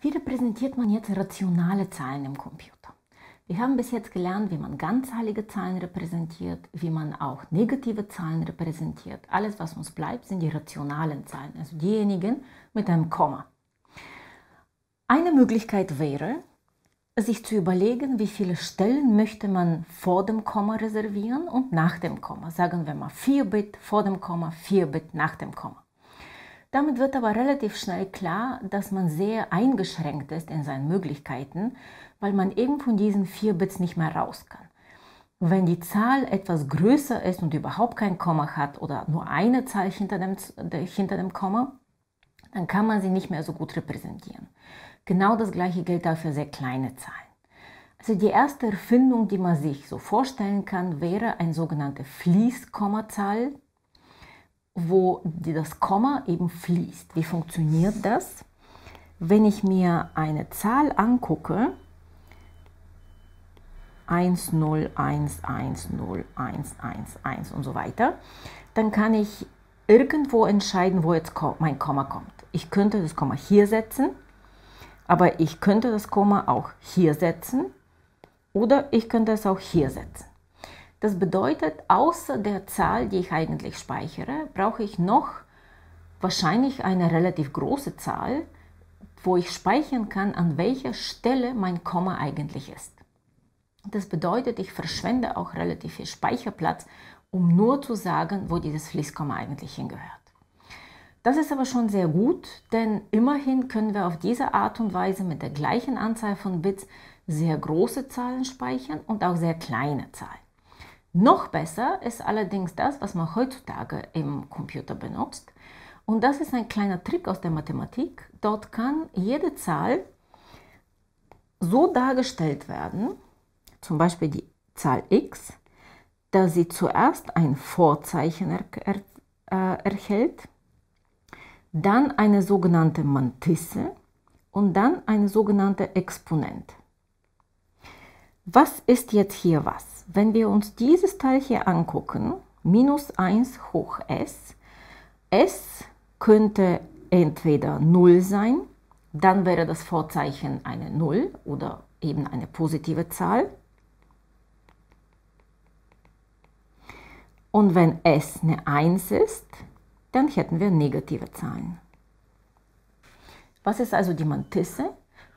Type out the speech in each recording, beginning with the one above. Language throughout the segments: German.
Wie repräsentiert man jetzt rationale Zahlen im Computer? Wir haben bis jetzt gelernt, wie man ganzzahlige Zahlen repräsentiert, wie man auch negative Zahlen repräsentiert. Alles, was uns bleibt, sind die rationalen Zahlen, also diejenigen mit einem Komma. Eine Möglichkeit wäre, sich zu überlegen, wie viele Stellen möchte man vor dem Komma reservieren und nach dem Komma. Sagen wir mal 4 Bit vor dem Komma, 4 Bit nach dem Komma. Damit wird aber relativ schnell klar, dass man sehr eingeschränkt ist in seinen Möglichkeiten, weil man eben von diesen 4 Bits nicht mehr raus kann. Wenn die Zahl etwas größer ist und überhaupt kein Komma hat oder nur eine Zahl hinter dem, hinter dem Komma, dann kann man sie nicht mehr so gut repräsentieren. Genau das gleiche gilt auch für sehr kleine Zahlen. Also die erste Erfindung, die man sich so vorstellen kann, wäre eine sogenannte Fließkommazahl, wo das Komma eben fließt. Wie funktioniert das? Wenn ich mir eine Zahl angucke, 1, 0, 1, 1, 0, 1, 1, 1 und so weiter, dann kann ich irgendwo entscheiden, wo jetzt mein Komma kommt. Ich könnte das Komma hier setzen, aber ich könnte das Komma auch hier setzen oder ich könnte es auch hier setzen. Das bedeutet, außer der Zahl, die ich eigentlich speichere, brauche ich noch wahrscheinlich eine relativ große Zahl, wo ich speichern kann, an welcher Stelle mein Komma eigentlich ist. Das bedeutet, ich verschwende auch relativ viel Speicherplatz, um nur zu sagen, wo dieses Fließkomma eigentlich hingehört. Das ist aber schon sehr gut, denn immerhin können wir auf diese Art und Weise mit der gleichen Anzahl von Bits sehr große Zahlen speichern und auch sehr kleine Zahlen. Noch besser ist allerdings das, was man heutzutage im Computer benutzt. Und das ist ein kleiner Trick aus der Mathematik. Dort kann jede Zahl so dargestellt werden, zum Beispiel die Zahl x, dass sie zuerst ein Vorzeichen er, er, äh, erhält dann eine sogenannte Mantisse und dann eine sogenannte Exponent. Was ist jetzt hier was? Wenn wir uns dieses Teil hier angucken, minus 1 hoch s, s könnte entweder 0 sein, dann wäre das Vorzeichen eine 0 oder eben eine positive Zahl. Und wenn s eine 1 ist, dann hätten wir negative Zahlen. Was ist also die Mantisse?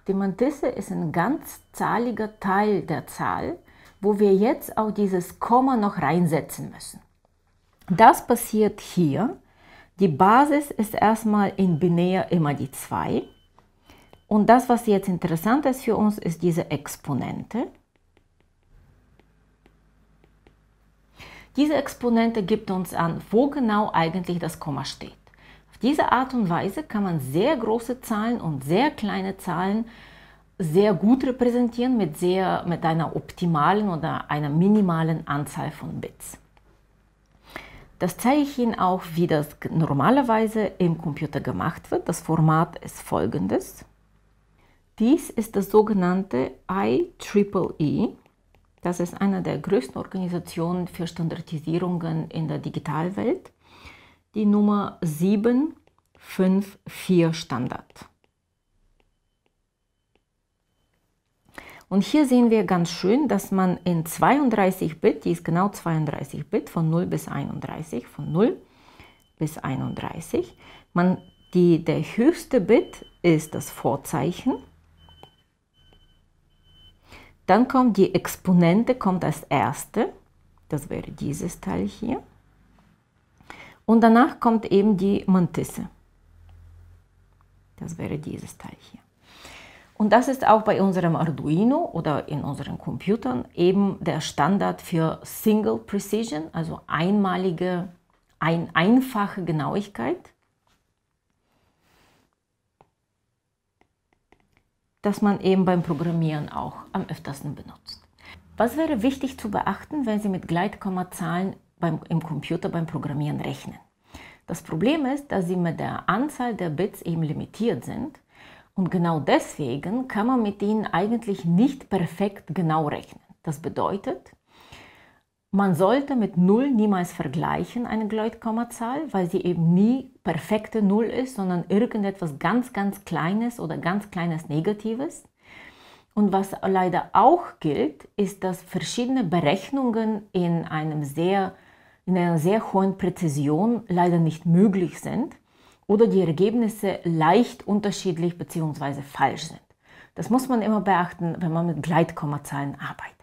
Die Mantisse ist ein ganzzahliger Teil der Zahl, wo wir jetzt auch dieses Komma noch reinsetzen müssen. Das passiert hier. Die Basis ist erstmal in binär immer die 2. Und das, was jetzt interessant ist für uns, ist diese Exponente. Diese Exponente gibt uns an, wo genau eigentlich das Komma steht. Auf diese Art und Weise kann man sehr große Zahlen und sehr kleine Zahlen sehr gut repräsentieren mit, sehr, mit einer optimalen oder einer minimalen Anzahl von Bits. Das zeige ich Ihnen auch, wie das normalerweise im Computer gemacht wird. Das Format ist folgendes. Dies ist das sogenannte IEEE, das ist eine der größten Organisationen für Standardisierungen in der Digitalwelt. Die Nummer 754 Standard. Und hier sehen wir ganz schön, dass man in 32 Bit, die ist genau 32 Bit, von 0 bis 31, von 0 bis 31, man, die, der höchste Bit ist das Vorzeichen dann kommt die Exponente, kommt als erste. Das wäre dieses Teil hier. Und danach kommt eben die Mantisse. Das wäre dieses Teil hier. Und das ist auch bei unserem Arduino oder in unseren Computern eben der Standard für Single Precision, also einmalige, ein, einfache Genauigkeit. Das man eben beim Programmieren auch am öftersten benutzt. Was wäre wichtig zu beachten, wenn Sie mit Gleitkommazahlen beim, im Computer beim Programmieren rechnen? Das Problem ist, dass sie mit der Anzahl der Bits eben limitiert sind und genau deswegen kann man mit ihnen eigentlich nicht perfekt genau rechnen. Das bedeutet, Man sollte mit 0 niemals vergleichen, eine Gleitkommazahl, weil sie eben nie perfekte 0 ist, sondern irgendetwas ganz, ganz Kleines oder ganz Kleines Negatives. Und was leider auch gilt, ist, dass verschiedene Berechnungen in, einem sehr, in einer sehr hohen Präzision leider nicht möglich sind oder die Ergebnisse leicht unterschiedlich bzw. falsch sind. Das muss man immer beachten, wenn man mit Gleitkommazahlen arbeitet.